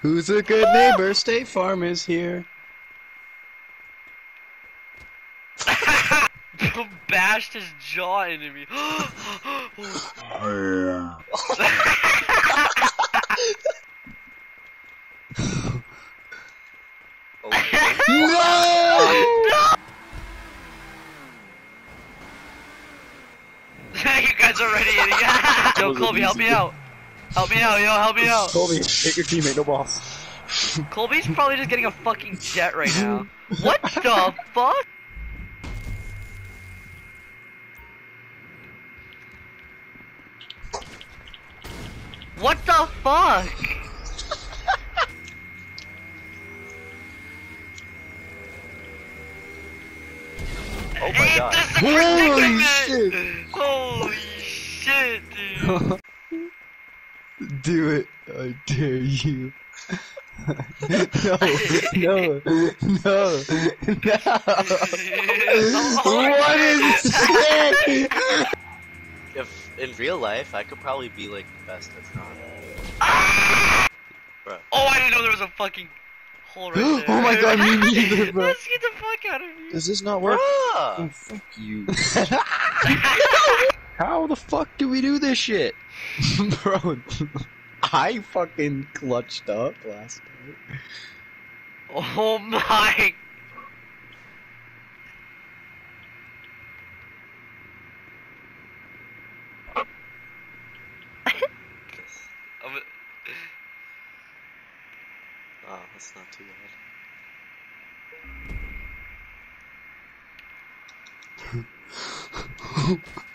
Who's a good neighbor? State Farm is here. Bashed his jaw into me. oh, No! you guys are ready. yo, Colby, help me out. Help me out, yo, help me out. Colby, hit your teammate, no balls. Colby's probably just getting a fucking jet right now. What the fuck? What the fuck? Oh my god. Holy shit! Holy shit, dude. Do it. I dare you. no, no, no, no. what is this? If in real life, I could probably be like the best, if not. Bro. Oh, I didn't know there was a fucking hole right there. Oh my god, me neither, bro. Let's get the fuck out of here. Does this not work? Oh, fuck you. How the fuck do we do this shit? Bro, I fucking clutched up last night. Oh my. I'm- Oh, that's not too bad.